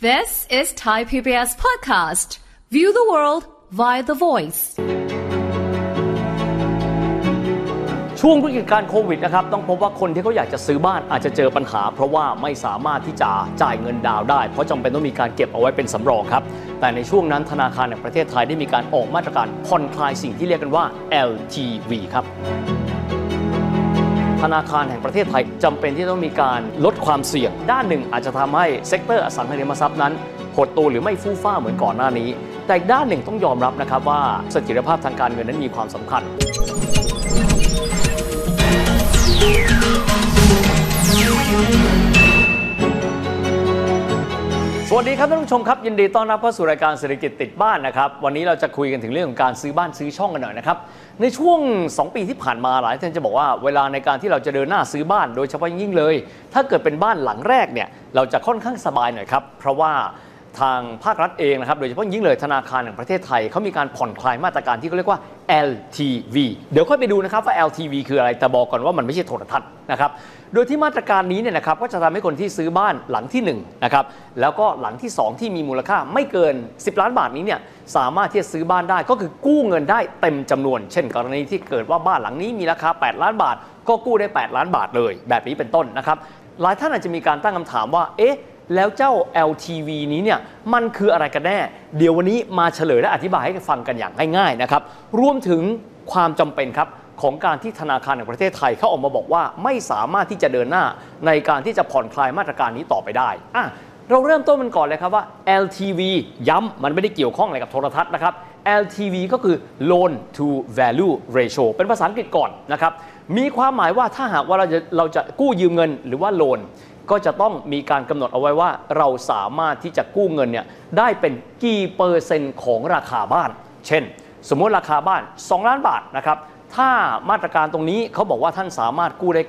This is Thai PBS podcast. View the world via the voice. ช่วงวิกฤตการณ์โควิดนะครับต้องพบว่าคนที่เขาอยากจะซื้อบ้านอาจจะเจอปัญหา เพราะว่าไม่สามารถที่จะจ่ายเงินดาวน์ได้ เพราะจำเป็นต้องมีการเก็บเอาไว้เป็นสำรองครับ แต่ในช่วงนั้นธนาคารแห่งประเทศไทยได้มีการออกมาตรการผ่อนคลายสิ่งที่เรียกกันว่า LTV ครับ ธนาคารแห่งประเทศไทยจำเป็นที่ต้องมีการลดความเสี่ยง ด้านหนึ่งอาจจะทำให้ sector อสังหาริมทรัพย์นั้นหดตัวหรือไม่ฟู่ฟ้าเหมือนก่อนหน้านี้ แต่อีกด้านหนึ่งต้องยอมรับนะครับว่าเสถียรภาพทางการเงินนั้นมีความสำคัญ สวัสดีครับท่านผู้ชมครับ ยินดีต้อนรับเข้าสู่รายการเศรษฐกิจติดบ้านนะครับ วันนี้เราจะคุยกันถึงเรื่องของการซื้อบ้านซื้อช่องกันหน่อยนะครับ ในช่วง 2 ปีที่ผ่านมาหลายท่านจะบอกว่าเวลาในการที่เราจะเดินหน้าซื้อบ้านโดยเฉพาะยิ่งเลย ถ้าเกิดเป็นบ้านหลังแรกเนี่ยเราจะค่อนข้างสบายหน่อยครับเพราะว่า ทางภาครัฐเองนะครับ โดยเฉพาะยิ่งเลยธนาคารแห่งประเทศไทยเขามีการผ่อนคลายมาตรการที่เขาเรียกว่า LTV เดี๋ยวค่อยไปดูนะครับว่า LTV คืออะไร แต่บอกก่อนว่ามันไม่ใช่โทรทัศน์นะครับ โดยที่มาตรการนี้เนี่ยนะครับก็จะทำให้คนที่ซื้อบ้านหลังที่1นะครับ แล้วก็หลังที่ 2 ที่มีมูลค่าไม่เกิน 10 ล้านบาทนี้เนี่ยสามารถที่จะซื้อบ้านได้ก็คือกู้เงินได้เต็มจำนวน เช่น กรณีที่เกิดว่าบ้านหลังนี้มีราคา 8 ล้านบาท ก็กู้ได้ 8 ล้านบาทเลย แบบนี้เป็นต้นนะครับ หลายท่านอาจจะมีการตั้งคำถามว่า เอ๊ะ แล้วเจ้า LTV นี้เนี่ยมันคืออะไรกันแน่ เดี๋ยววันนี้มาเฉลยและอธิบายให้ฟังกันอย่างง่ายๆนะครับรวมถึงความจำเป็นครับของการที่ธนาคารแห่งประเทศไทยเขาออกมาบอกว่าไม่สามารถที่จะเดินหน้าในการที่จะผ่อนคลายมาตรการนี้ต่อไปได้อะเราเริ่มต้นมันก่อนเลยครับว่า LTV ย้ำมันไม่ได้เกี่ยวข้องอะไรกับโทรทัศน์นะครับ LTV ก็คือ loan to value ratio เป็นภาษาอังกฤษก่อนนะครับ มีความหมายว่าถ้าหากว่าเราจะเราจะกู้ยืมเงินหรือว่าโลนก็จะต้องมีการกำหนดเอาไว้ว่าเราสามารถที่จะกู้เงินเนี่ยได้เป็นกี่เปอร์เซ็นต์ของราคาบ้าน เช่น สมมติราคาบ้าน 2 ล้านบาทนะครับถ้ามาตรการตรงนี้เขาบอกว่าท่านสามารถกู้ได้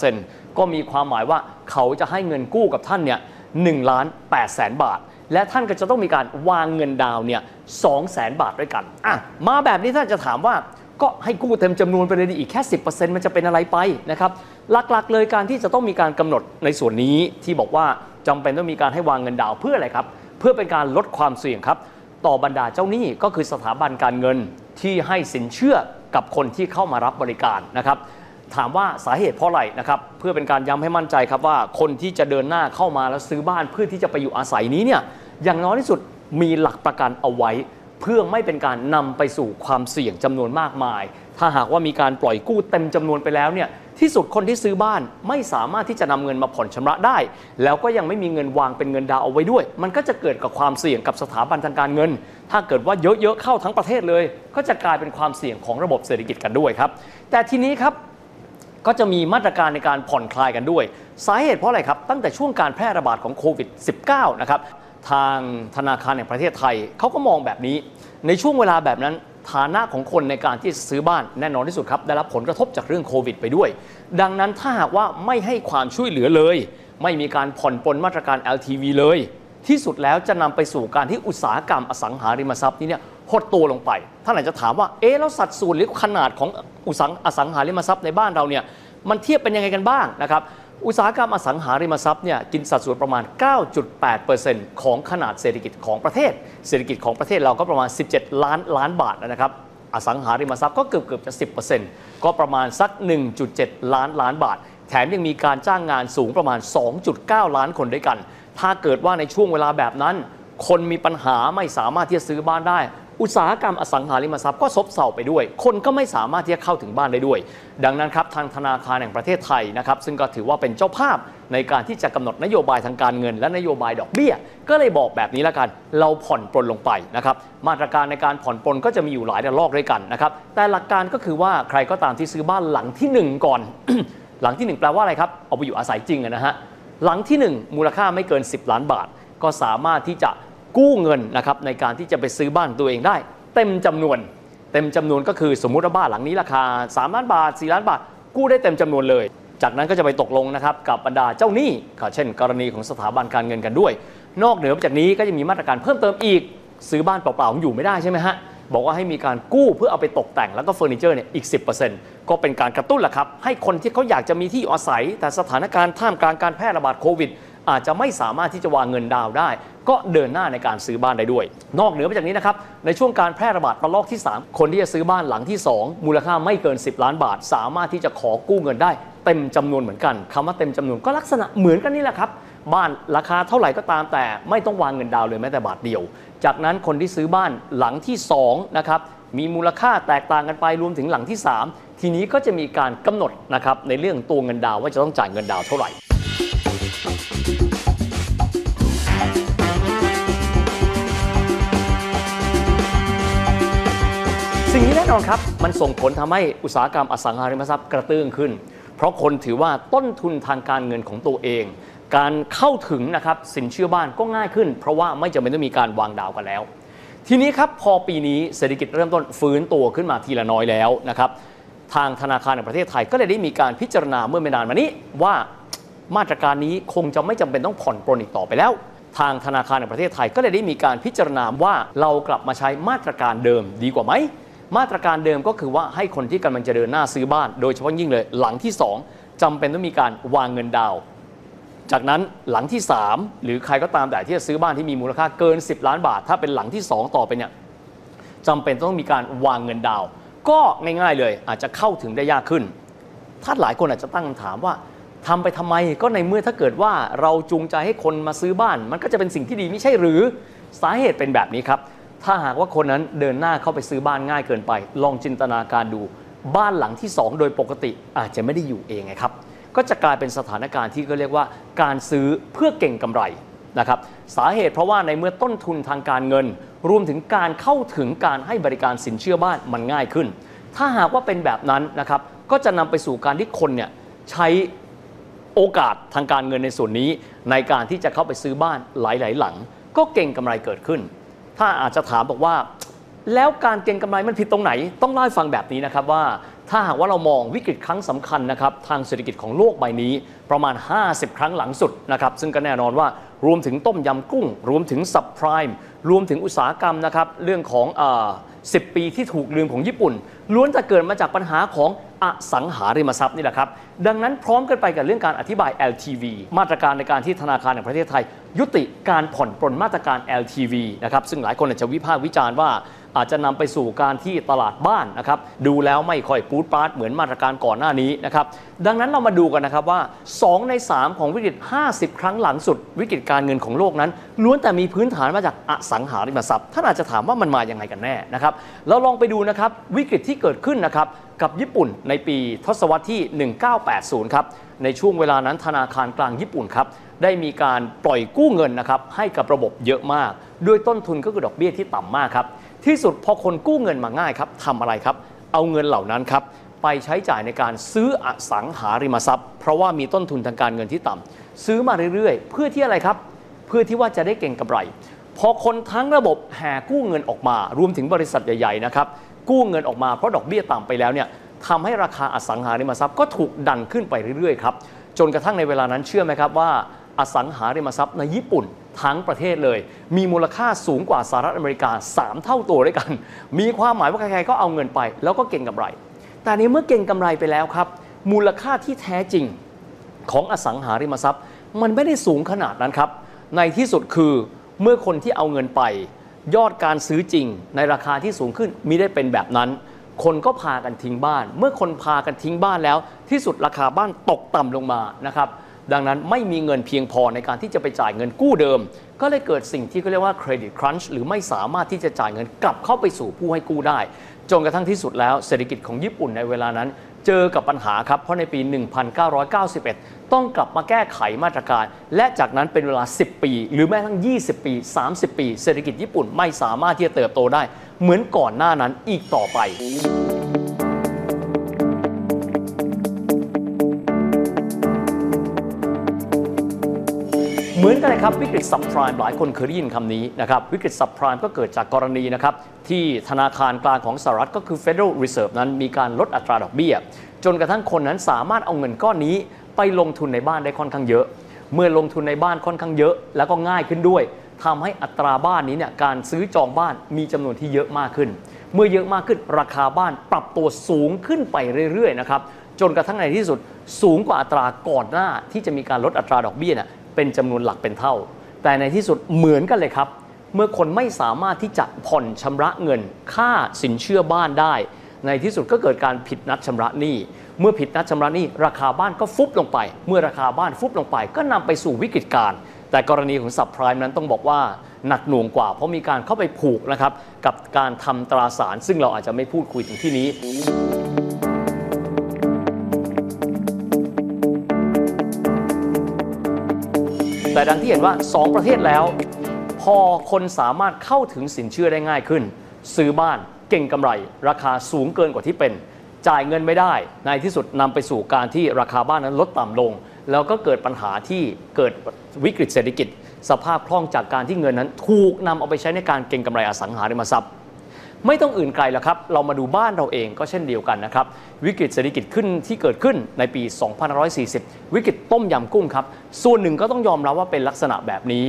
90%ก็มีความหมายว่าเขาจะให้เงินกู้กับท่านเนี่ย1ล้าน8แสนบาท และท่านก็จะต้องมีการวางเงินดาวเนี่ย2แสนบาทด้วยกันอะมาแบบนี้ท่านจะถามว่า ก็ให้กู้เต็มจำนวนไปเลยดีอีกแค่ 10%มันจะเป็นอะไรไปนะครับหลักๆ เลยการที่จะต้องมีการกำหนดในส่วนนี้ที่บอกว่าจำเป็นต้องมีการให้วางเงินดาวเพื่ออะไรครับ เพื่อเป็นการลดความเสี่ยงครับ ต่อบรรดาเจ้าหนี้ก็คือสถาบันการเงินที่ให้สินเชื่อกับคนที่เข้ามารับบริการนะครับถามว่าสาเหตุเพราะอะไรนะครับเพื่อเป็นการย้ำให้มั่นใจครับว่าคนที่จะเดินหน้าเข้ามาแล้วซื้อบ้านเพื่อที่จะไปอยู่อาศัยนี้เนี่ยอย่างน้อยที่สุดมีหลักประกันเอาไว้ เพื่อไม่เป็นการนำไปสู่ความเสี่ยงจำนวนมากมาย ถ้าหากว่ามีการปล่อยกู้เต็มจำนวนไปแล้วเนี่ยที่สุดคนที่ซื้อบ้านไม่สามารถที่จะนำเงินมาผ่อนชำระได้ แล้วก็ยังไม่มีเงินวางเป็นเงินดาวเอาไว้ด้วย มันก็จะเกิดกับความเสี่ยงกับสถาบันทางการเงิน ถ้าเกิดว่าเยอะๆเข้าทั้งประเทศเลย ก็จะกลายเป็นความเสี่ยงของระบบเศรษฐกิจกันด้วยครับ แต่ทีนี้ครับก็จะมีมาตรการในการผ่อนคลายกันด้วย สาเหตุเพราะอะไรครับ ตั้งแต่ช่วงการแพร่ระบาดของโควิด -19 นะครับ ทางธนาคารแห่งประเทศไทยเขาก็มองแบบนี้ ในช่วงเวลาแบบนั้นฐานะของคนในการที่ซื้อบ้านแน่นอนที่สุดครับ ได้รับผลกระทบจากเรื่องโควิดไปด้วย ดังนั้นถ้าหากว่าไม่ให้ความช่วยเหลือเลย ไม่มีการผ่อนปลนมาตรการ LTV เลย ที่สุดแล้วจะนำไปสู่การที่อุตสาหกรรมอสังหาริมทรัพย์นี้เนี่ยหดตัวลงไปท่านอาจจะถามว่าเอ๊ะแล้วสัดส่วนหรือขนาดของอุสาหอสังหาริมทรัพย์ในบ้านเราเนี่ยมันเทียบเป็นยังไงกันบ้างนะครับ อุตสาหกรรมอสังหาริมทรัพย์เนี่ยกินสัดส่วนประมาณ 9.8%ของขนาดเศรษฐกิจของประเทศ เศรษฐกิจของประเทศเราก็ประมาณ 17 ล้านล้านบาทนะครับอสังหาริมทรัพย์ก็เกือบเกือบจะ 10%ก็ประมาณสัก 1.7 ล้านล้านบาท แถมยังมีการจ้างงานสูงประมาณ 2.9 ล้านคนด้วยกัน ถ้าเกิดว่าในช่วงเวลาแบบนั้น คนมีปัญหาไม่สามารถที่จะซื้อบ้านได้ อุตสาหกรรมอสังหาริมทรัพย์ก็ซบเซาไปด้วย คนก็ไม่สามารถที่จะเข้าถึงบ้านได้ด้วย ดังนั้นครับทางธนาคารแห่งประเทศไทยนะครับซึ่งก็ถือว่าเป็นเจ้าภาพในการที่จะกำหนดนโยบายทางการเงิน และนโยบายดอกเบี้ย ก็เลยบอกแบบนี้ละกัน เราผ่อนปลนลงไปนะครับมาตรการในการผ่อนปลนก็จะมีอยู่หลายระลอกด้วยกันนะครับแต่หลักการก็คือว่าใครก็ตามที่ซื้อบ้านหลังที่ 1 ก่อน หลังที่ 1 แปลว่าอะไรครับเอาไปอยู่อาศัยจริงนะฮะหลังที่ 1 มูลค่าไม่เกิน 10 ล้านบาท ก็สามารถที่จะ กู้เงินนะครับในการที่จะไปซื้อบ้านตัวเองได้ เต็มจำนวน เต็มจำนวนก็คือสมมุติว่าบ้านหลังนี้ราคา 3 ล้านบาท 4 ล้านบาท กู้ได้เต็มจำนวนเลย จากนั้นก็จะไปตกลงนะครับกับบรรดาเจ้าหนี้ก็เช่น กรณีของสถาบันการเงินกันด้วย นอกเหนือจากนี้ก็จะมีมาตรการเพิ่มเติมอีกซื้อบ้านเปล่าๆอยู่ไม่ได้ใช่ไหมฮะบอกว่าให้มีการกู้เพื่อเอาไปตกแต่งแล้วก็เฟอร์นิเจอร์เนี่ยอีก 10%ก็เป็นการกระตุ้นแหละครับ ให้คนที่เขาอยากจะมีที่อยู่อาศัย แต่สถานการณ์ท่ามกลางการแพร่ระบาดโควิด อาจจะไม่สามารถที่จะวางเงินดาวได้ ก็เดินหน้าในการซื้อบ้านได้ด้วย นอกเหนือไปจากนี้นะครับในช่วงการแพร่ระบาดระลอกที่ 3 คนที่จะซื้อบ้านหลังที่ 2 มูลค่าไม่เกิน 10 ล้านบาท สามารถที่จะขอกู้เงินได้เต็มจำนวนเหมือนกันคำว่าเต็มจำนวนก็ลักษณะเหมือนกันนี่แหละครับบ้านราคาเท่าไหร่ก็ตามแต่ไม่ต้องวางเงินดาวเลยแม้แต่บาทเดียว จากนั้นคนที่ซื้อบ้านหลังที่2นะครับมีมูลค่าแตกต่างกันไปรวมถึงหลังที่ 3 ทีนี้ก็จะมีการกำหนดนะครับในเรื่องตัวเงินดาวว่าจะต้องจ่ายเงินดาวเท่าไหร่ แน่นอนครับมันส่งผลทำให้อุตสาหกรรมอสังหาริมทรัพย์กระตื้องขึ้น เพราะคนถือว่าต้นทุนทางการเงินของตัวเอง การเข้าถึงนะครับสินเชื่อบ้านก็ง่ายขึ้น เพราะว่าไม่จำเป็นต้องมีการวางดาวกันแล้ว ทีนี้ครับพอปีนี้เศรษฐกิจเริ่มต้นฟื้นตัวขึ้นมาทีละน้อยแล้วนะครับทางธนาคารแห่งประเทศไทยก็เลยได้มีการพิจารณาเมื่อไม่นานมานี้ว่ามาตรการนี้คงจะไม่จำเป็นต้องผ่อนปรนอีกต่อไปแล้วทางธนาคารแห่งประเทศไทยก็เลยได้มีการพิจารณาว่าเรากลับมาใช้มาตรการเดิมดีกว่าไหม มาตรการเดิมก็คือว่าให้คนที่กำลังจะเดินหน้าซื้อบ้าน โดยเฉพาะยิ่งเลย หลังที่ 2จำเป็นต้องมีการวางเงินดาว จากนั้นหลังที่ 3 หรือใครก็ตามแต่ที่จะซื้อบ้านที่มีมูลค่าเกิน 10 ล้านบาท ถ้าเป็นหลังที่ 2 ต่อไปเนี่ยจำเป็นต้องมีการวางเงินดาว ก็ง่ายๆเลยอาจจะเข้าถึงได้ยากขึ้น ถ้าหลายคนอาจจะตั้งคำถามว่าทำไปทำไมก็ในเมื่อถ้าเกิดว่าเราจูงใจให้คนมาซื้อบ้าน มันก็จะเป็นสิ่งที่ดีไม่ใช่หรือสาเหตุเป็นแบบนี้ครับ ถ้าหากว่าคนนั้นเดินหน้าเข้าไปซื้อบ้านง่ายเกินไป ลองจินตนาการดู บ้านหลังที่ 2 โดยปกติอาจจะไม่ได้อยู่เองไงครับ ก็จะกลายเป็นสถานการณ์ที่ก็เรียกว่าการซื้อเพื่อเก่งกำไรนะครับสาเหตุเพราะว่าในเมื่อต้นทุนทางการเงิน รวมถึงการเข้าถึงการให้บริการสินเชื่อบ้านมันง่ายขึ้น ถ้าหากว่าเป็นแบบนั้นนะครับก็จะนำไปสู่การที่คนเนี่ยใช้โอกาสทางการเงินในส่วนนี้ ในการที่จะเข้าไปซื้อบ้านหลาย ๆ หลัง ก็เก่งกำไรเกิดขึ้น ถ้าอาจจะถามบอกว่า แล้วการเก็งกำไรมันผิดตรงไหน ต้องเล่าให้ฟังแบบนี้นะครับว่าถ้าหากว่าเรามองวิกฤตครั้งสำคัญนะครับทางเศรษฐกิจของโลกใบนี้ประมาณ 50 ครั้งหลังสุดนะครับซึ่งก็แน่นอนว่ารวมถึงต้มยำกุ้ง รวมถึงซับไพรม์รวมถึงอุตสาหกรรมนะครับเรื่องของเอ่อ10 ปีที่ถูกลืมของญี่ปุ่น ล้วนจะเกิดมาจากปัญหาของอสังหาริมทรัพย์นี่แหละครับ ดังนั้นพร้อมกันไปกับเรื่องการอธิบาย LTV มาตรการในการที่ธนาคารแห่งประเทศไทย ยุติการผ่อนปรนมาตรการ LTV นะครับซึ่งหลายคนอาจจะวิพากษ์วิจารณ์ว่าอาจจะนำไปสู่การที่ตลาดบ้านนะครับดูแล้วไม่ค่อยปูดปาดเหมือนมาตรการก่อนหน้านี้นะครับดังนั้นเรามาดูกันนะครับว่า 2 ใน 3 ของวิกฤต 50 ครั้งหลังสุด วิกฤตการเงินของโลกนั้นล้วนแต่มีพื้นฐานมาจากอสังหาริมทรัพย์ท่านอาจจะถามว่ามันมาอย่างไงกันแน่นะครับเราลองไปดูนะครับวิกฤตที่เกิดขึ้นนะครับกับญี่ปุ่นในปีทศวรรษที่ 1980 ครับ ในช่วงเวลานั้นธนาคารกลางญี่ปุ่นครับได้มีการปล่อยกู้เงินนะครับให้กับระบบเยอะมาก ด้วยต้นทุนก็คือดอกเบี้ยที่ต่ำมากครับ ที่สุดพอคนกู้เงินมาง่ายครับทำอะไรครับ เอาเงินเหล่านั้นครับไปใช้จ่ายในการซื้ออสังหาริมทรัพย์ เพราะว่ามีต้นทุนทางการเงินที่ต่ำซื้อมาเรื่อยๆ เพื่อที่อะไรครับ เพื่อที่ว่าจะได้เก่งกำไร พอคนทั้งระบบแห่กู้เงินออกมา รวมถึงบริษัทใหญ่ๆนะครับ กู้เงินออกมาเพราะดอกเบี้ยต่ำไปแล้วเนี่ยทำให้ราคาอสังหาริมทรัพย์ก็ถูกดันขึ้นไปเรื่อยๆครับจนกระทั่งในเวลานั้นเชื่อไหมครับว่าอสังหาริมทรัพย์ในญี่ปุ่นทั้งประเทศเลย มีมูลค่าสูงกว่าสหรัฐอเมริกา 3 เท่าตัวด้วยกัน มีความหมายว่าใครๆก็เอาเงินไป แล้วก็เก่งกำไร แต่ในเมื่อเก่งกำไรไปแล้วครับ มูลค่าที่แท้จริงของอสังหาริมทรัพย์ มันไม่ได้สูงขนาดนั้นครับ ในที่สุดคือเมื่อคนที่เอาเงินไป ยอดการซื้อจริง ในราคาที่สูงขึ้นมิได้เป็นแบบนั้น คนก็พากันทิ้งบ้าน เมื่อคนพากันทิ้งบ้านแล้ว ที่สุดราคาบ้านตกต่ำลงมานะครับดังนั้นไม่มีเงินเพียงพอในการที่จะไปจ่ายเงินกู้เดิม ก็เลยเกิดสิ่งที่เขาเรียกว่าเครดิตครันช์หรือไม่สามารถที่จะจ่ายเงินกลับเข้าไปสู่ผู้ให้กู้ได้ จนกระทั่งที่สุดแล้วเศรษฐกิจของญี่ปุ่นในเวลานั้น เจอกับปัญหาครับ เพราะในปี 1991 ต้องกลับมาแก้ไขมาตรการ และจากนั้นเป็นเวลา 10 ปี หรือแม้กระทั่ง20 ปี 30 ปี เศรษฐกิจญี่ปุ่นไม่สามารถที่จะเติบโตได้ เหมือนก่อนหน้านั้นอีกต่อไป นกันเลยครับวิกฤตซับไพรม์หลายคนเคยได้ยินคำนี้นะครับวิกฤตซับไพรม์ก็เกิดจากกรณีนะครับที่ธนาคารกลางของสหรัฐก็คือ Federal Reserve นั้นมีการลดอัตราดอกเบี้ย จนกระทั่งคนนั้นสามารถเอาเงินก้อนนี้ ไปลงทุนในบ้านได้ค่อนข้างเยอะ เมื่อลงทุนในบ้านค่อนข้างเยอะ แล้วก็ง่ายขึ้นด้วยทำให้อัตราบ้านนี้เนี่ยการซื้อจองบ้านมีจำนวนที่เยอะมากขึ้น เมื่อเยอะมากขึ้นราคาบ้านปรับตัวสูงขึ้นไปเรื่อยๆนะครับจนกระทั่งในที่สุดสูงกว่าอัตราก่อนหน้าที่จะมีการลดอัตราดอกเบี้ยเนี่ย เป็นจำนวนหลักเป็นเท่า แต่ในที่สุดเหมือนกันเลยครับ เมื่อคนไม่สามารถที่จะผ่อนชำระเงิน ค่าสินเชื่อบ้านได้ ในที่สุดก็เกิดการผิดนัดชำระหนี้เมื่อผิดนัดชำระหนี้ราคาบ้านก็ฟุบลงไป เมื่อราคาบ้านฟุบลงไป ก็นำไปสู่วิกฤตการณ์แต่กรณีของสับไพรม์นั้นต้องบอกว่าหนักหน่วงกว่า เพราะมีการเข้าไปผูกนะครับกับการทำตราสาร ซึ่งเราอาจจะไม่พูดคุยถึงที่นี้ แต่ดังที่เห็นว่า 2 ประเทศแล้ว พอคนสามารถเข้าถึงสินเชื่อได้ง่ายขึ้น ซื้อบ้านเก่งกำไร ราคาสูงเกินกว่าที่เป็น จ่ายเงินไม่ได้ ในที่สุดนำไปสู่การที่ราคาบ้านนั้นลดต่ำลง แล้วก็เกิดปัญหาที่เกิดวิกฤตเศรษฐกิจ สภาพคล่องจากการที่เงินนั้น ถูกนำเอาไปใช้ในการเก็งกำไรอสังหาริมทรัพย์ ไม่ต้องอื่นไกลแล้วครับ เรามาดูบ้านเราเองก็เช่นเดียวกันนะครับ วิกฤตเศรษฐกิจขึ้นที่เกิดขึ้นในปี 2540 วิกฤตต้มยำกุ้งครับ ส่วนหนึ่งก็ต้องยอมรับว่าเป็นลักษณะแบบนี้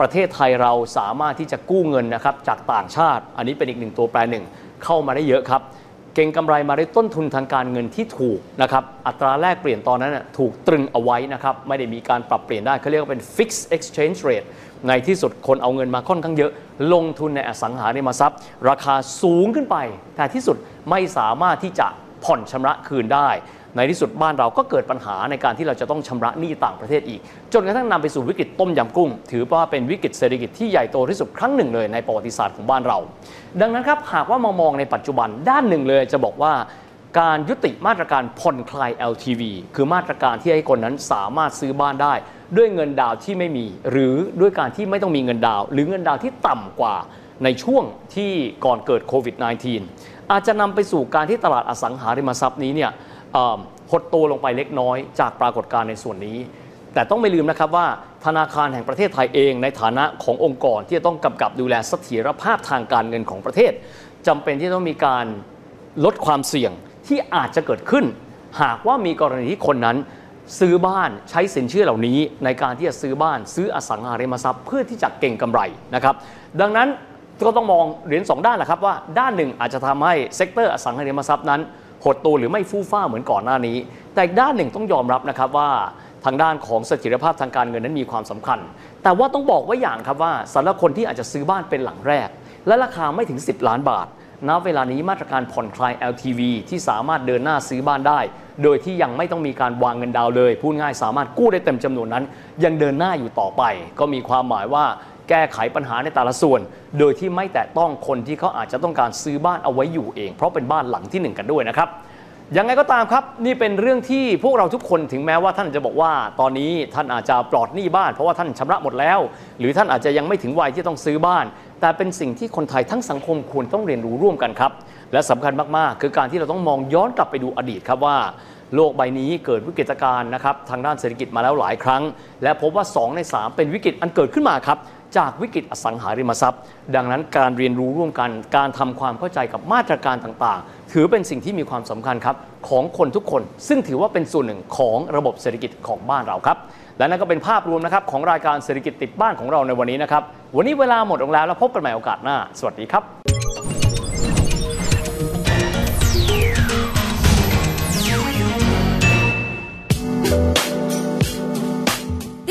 ประเทศไทยเราสามารถที่จะกู้เงินนะครับจากต่างชาติ อันนี้เป็นอีกหนึ่งตัวแปรหนึ่งเข้ามาได้เยอะครับ เก่งกำไรมาได้ต้นทุนทางการเงินที่ถูกนะครับ อัตราแลกเปลี่ยนตอนนั้นถูกตรึงเอาไว้นะครับ ไม่ได้มีการปรับเปลี่ยนได้เขาเรียกว่าเป็น fixed exchange rate ในที่สุดคนเอาเงินมาค่อนข้างเยอะ ลงทุนในอสังหาริมทรัพย์ ราคาสูงขึ้นไป แต่ที่สุดไม่สามารถที่จะผ่อนชำระคืนได้ ในที่สุดบ้านเราก็เกิดปัญหาในการที่เราจะต้องชำระหนี้ต่างประเทศอีก จนกระทั่งนำไปสู่วิกฤตต้มยำกุ้ง ถือว่าเป็นวิกฤตเศรษฐกิจที่ใหญ่โตที่สุดครั้งหนึ่งเลยในประวัติศาสตร์ของบ้านเรา ดังนั้นครับหากว่ามามองในปัจจุบันด้านหนึ่งเลยจะบอกว่า การยุติมาตรการผ่อนคลาย LTV คือมาตรการที่ให้คนนั้นสามารถซื้อบ้านได้ ด้วยเงินดาวที่ไม่มี หรือด้วยการที่ไม่ต้องมีเงินดาว หรือเงินดาวที่ต่ำกว่าในช่วงที่ก่อนเกิดโควิด -19 อาจจะนำไปสู่การที่ตลาดอสังหาริมทรัพย์นี้เนี่ยหดตัวลงไปเล็กน้อยจากปรากฏการณ์ในส่วนนี้ แต่ต้องไม่ลืมนะครับว่าธนาคารแห่งประเทศไทยเองในฐานะขององค์กรที่จะต้องกำกับดูแลเสถียรภาพทางการเงินของประเทศจำเป็นที่ต้องมีการลดความเสี่ยง ที่อาจจะเกิดขึ้น หากว่ามีกรณีที่คนนั้นซื้อบ้านใช้สินเชื่อเหล่านี้ ในการที่จะซื้อบ้านซื้ออสังหาริมทรัพย์เพื่อที่จะเก็งกำไรนะครับดังนั้นก็ต้องมองเหรียญสองด้านแหละครับว่าด้านหนึ่งอาจจะทำให้ sector อสังหาริมทรัพย์นั้นหดตัวหรือไม่ฟู่ฟ่าเหมือนก่อนหน้านี้ แต่อีกด้านหนึ่งต้องยอมรับนะครับว่าทางด้านของเสถียรภาพทางการเงินนั้นมีความสำคัญ แต่ว่าต้องบอกไว้อย่างครับว่าสำหรับคนที่อาจจะซื้อบ้านเป็นหลังแรก และราคาไม่ถึง 10 ล้านบาท ณเวลานี้มาตรการผ่อนคลาย LTV ที่สามารถเดินหน้าซื้อบ้านได้ โดยที่ยังไม่ต้องมีการวางเงินดาวน์เลย พูดง่ายสามารถกู้ได้เต็มจำนวนนั้น ยังเดินหน้าอยู่ต่อไป ก็มีความหมายว่าแก้ไขปัญหาในแต่ละส่วน โดยที่ไม่แตะต้องคนที่เขาอาจจะต้องการซื้อบ้านเอาไว้อยู่เอง เพราะเป็นบ้านหลังที่หนึ่งกันด้วยนะครับยังไงก็ตามครับ นี่เป็นเรื่องที่พวกเราทุกคนถึงแม้ว่าท่านจะบอกว่า ตอนนี้ท่านอาจจะปลอดหนี้บ้าน เพราะว่าท่านชำระหมดแล้ว หรือท่านอาจจะยังไม่ถึงวัยที่ต้องซื้อบ้าน แต่เป็นสิ่งที่คนไทยทั้งสังคมควรต้องเรียนรู้ร่วมกันครับ และสำคัญมาก ๆ คือการที่เราต้องมองย้อนกลับไปดูอดีตครับว่า โลกใบนี้เกิดวิกฤตการณ์นะครับทางด้านเศรษฐกิจมาแล้วหลายครั้ง และพบว่า 2 ใน 3 เป็นวิกฤตอันเกิดขึ้นมาครับ จากวิกฤตอสังหาริมทรัพย์ ดังนั้นการเรียนรู้ร่วมกัน การทำความเข้าใจกับมาตรการต่างๆ ถือเป็นสิ่งที่มีความสำคัญครับของคนทุกคน ซึ่งถือว่าเป็นส่วนหนึ่งของระบบเศรษฐกิจของบ้านเราครับ และนั่นก็เป็นภาพรวมนะครับของรายการเศรษฐกิจติดบ้านของเราในวันนี้นะครับ วันนี้เวลาหมดลงแล้วแล้วพบกันใหม่โอกาสหน้า สวัสดีครับ